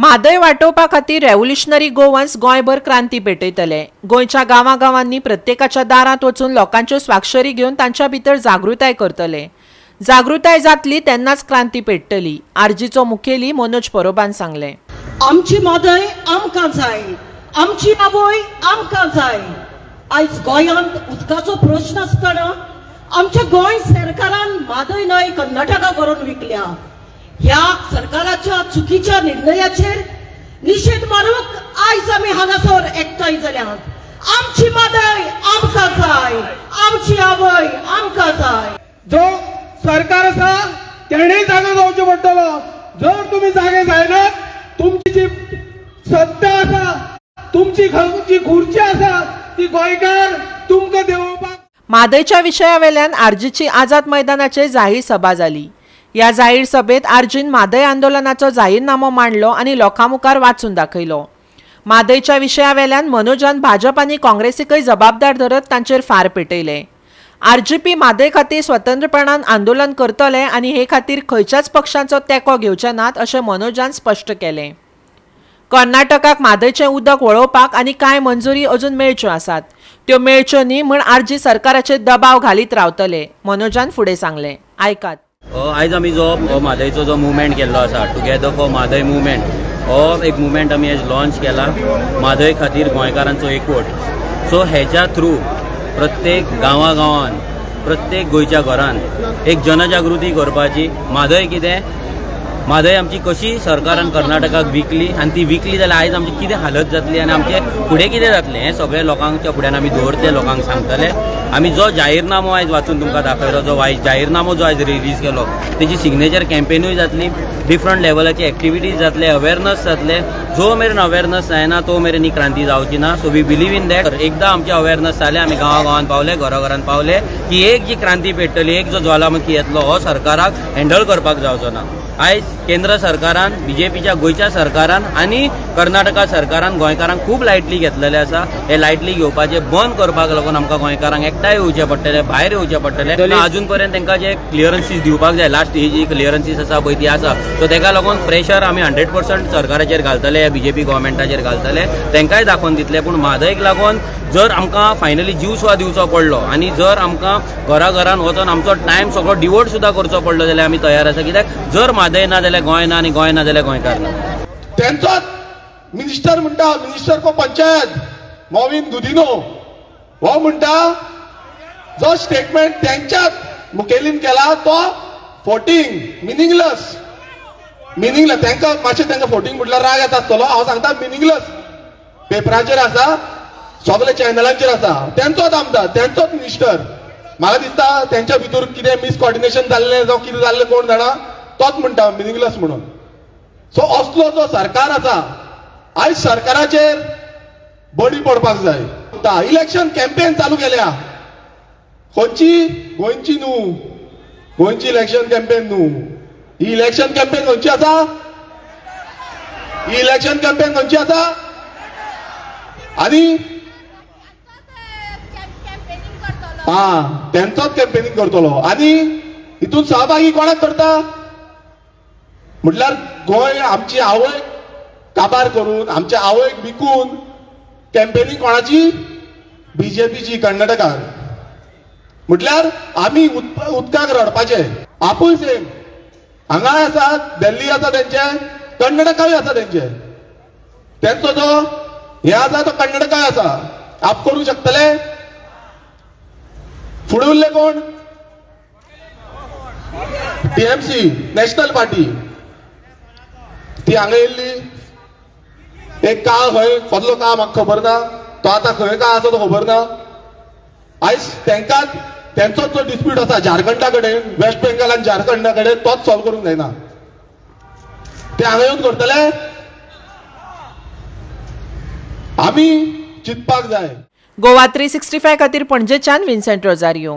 म्हादय वाटोवपा खातीर revolutionary Goans गोंयभर क्रांती पेटयतले. गोंयच्या गांवागांवांनी प्रत्येकाच्या दारांत वचून लोकांच्यो स्वाक्षरी घेवन तांच्या भितर जागृताय करतले. जागृताय जातली तेन्नाच क्रांती पेटतली आरजीचो मुखेली मनोज परोबान सांगलें. आमची मादय आमकां जाय आमची आवय आमकां जाय. आयज गोंयांत उदकाचो प्रश्न आसतना आमच्या गोंय सरकारान मादय न्हय कर्नाटका करून विकल्या. ह्या सरकाराच्या चुकीच्या निर्णयाचेर निशेध मारूंक आयज आमी हांगासर एकठांय जाल्यात. आमची मादय आमकां जाय. आमची आवय आमकां जाय. जो सरकार आसा तेणेय जागो जावचो पडटलो. जर तुमी जागे जायना तुमची जी सत्ता आसा तुमची जी खुर्ची आसा ती गोंयकार तुमकां देंवोवपाक म्हादयच्या विशयावेल्यान आरजीची आझाद मैदानाचेर जाहीर सभा जाली. ह्या जाहीर सभेत आरजीन म्हादय आंदोलनाचो जाहीरनामो मांडलो आनी लोकां मुखार वाचून दाखयलो. मादयच्या विशयावेल्यान मनोजान भाजप आनी काँग्रेसीकय जबाबदार धरत तांचेर फार पेटयले. आरजीपी मादय खातीर स्वतंत्रपणान आंदोलन करतले आनी हे खातीर खंयच्याच पक्षांचो तेंको घेवचे नात अशें मनोजान स्पश्ट केलें. कर्नाटकाक मादयचें उदक वळोवपाक आनी कांय मंजुरी अजून मेळच्यो आसात त्यो मेळच्यो न्ही म्हूण आरजी सरकाराचेर दबाव घालीत रावतले मनोजान फुडें सांगलें. आयकात. आयज आमी जो हो म्हादयचो जो मुवमेंट केल्लो आसा टुगेदर फॉर म्हादय मुवमेंट हो एक मुवमेंट आमी आयज लॉन्च केला म्हादय खातीर गोंयकारांचो एकवट. सो हेच्या थ्रू प्रत्येक गांवा गांवान प्रत्येक गोंयच्या घरान एक जनजागृती करपाची म्हादय कितें? म्हादय आमची कशी सरकारान कर्नाटकाक विकली आनी ती विकली जाल्यार आयज आमची कितें हालत जातली आनी आमचे फुडें कितें जातलें हें सगळें लोकांच्या फुड्यान आमी दवरतले लोकांक सांगतले आमी जो जाहीरनामो आयज वाचून तुमकां दाखयलो जो आयज जाहीरनामो जो आयज रिलीज केलो तेची सिग्नेचर कॅम्पेनूय जातली डिफरंट लेवलाची एक्टिविटीज जातले अवेरनस जातले. जो मेरेन अवेरनस जायना तो मेरेन ही क्रांती जावची ना. So we believe in that एकदां आमचे अवेरनस जाले आमी गांवा गांवांत पावले घरा घरान पावले की एक जी क्रांती पेट्टली एक जो ज्वालामुखी येतलो हो सरकाराक हँडल करपाक जावचो ना. आयज केंद्र सरकारान बीजेपीच्या गोंयच्या सरकारान आनी कर्नाटका सरकारान गोंयकारांक खूब लायटली घेतलेले आसा. हे लायटली घेवपाचे बंद करपाक लागून आमकां गोंयकारांक एकठांय येवचे पडटले भायर येवचे पडटले. अजून पर्यंत तांकां जे क्लियरन्सीस दिवपाक जाय लास्ट ही जी क्लियरन्सीस आसा पळय ती आसा. सो तेका लागून प्रेशर आमी हंड्रेड पर्संट सरकाराचेर घालतले ह्या बीजेपी गोवमेंटाचेर घालतले. तांकांय दाखोवन दितले पूण म्हादयक लागून जर आमकां फायनली जीव सुद्दां दिवचो पडलो आनी जर आमकां घरा घरान वचून आमचो टायम सगळो डिवोट सुद्दां करचो पडलो जाल्यार आमी तयार आसा. कित्याक? जर म्हादय ना जाल्यार गोंय ना आनी गोंय ना जाल्यार गोंयकार ना तेंचोच मिनिस्टर म्हणटा मिनिस्टर को पंचायत मॉविन दुदिनो हो म्हणटा जो स्टेटमेंट त्यांच्याच मुखेलीन केला तो फोटींग मिनिंगलस मिनिंगलस तांकां मातशें तांकां फोटींग म्हटल्यार राग येता आसतलो हांव सांगता मिनिंगलस पेपराचेर आसा सगळे चॅनलांचेर आसा तेंचोच आमदार तेंचोच मिनिस्टर म्हाका दिसता तेंच्या भितर कितें मिसकॉर्डिनेशन जाल्लें जावं कितें जाल्लें कोण जाणा तोच म्हणटा मिनिंगलेस म्हणून. सो असलो जो सरकार आसा आयज सरकाराचेर बडी पडपाक जाय. इलेक्शन कॅम्पेन चालू केल्या. खंयची? गोंयची न्हू. गोंयची इलेक्शन कॅम्पेन न्हू. ही इलेक्शन कॅम्पेन खंयची आसा? ही इलेक्शन कॅम्पेन खंयची आसा? आनी? हा तेंचोच कॅम्पेनिंग करतलो. आनी? हितून सहभागी कोणाक करता? म्हटल्यार गोंय आमची आवय काबार करून आमच्या आवयक विकून कॅम्पेनिंग कोणाची? बीजेपीची कर्नाटकान म्हटल्यार आमी उद- उदकाक रडपाचे. आपूय सेम हांगाय आसा दिल्ली आसा तेंचे कर्नाटकाय आसा तेंचे तेंचो जो हे आसा तो कर्नाटकाय आसा आप करूंक शकतले? फुडें उरले कोण टीएमसी नॅशनल पार्टी हांगा येयल्ली एक काळ खंय कसलो काळ म्हाका खबर ना. तो आतां खंय काळ आसा तो खबर ना. आयज तेंकाच तेंचोच जो डिस्प्यूट आसा झारखंडा कडेन वेस्ट बेंगाल आनी झारखंडा कडेन तोच सॉल्व करूंक जायना. ते हांगा येवन करतले? आमी चिंतपाक जाय. गोवा थ्री सिक्स्टी फाय खातीर पणजेच्यान विन्सेंट रोजारियो.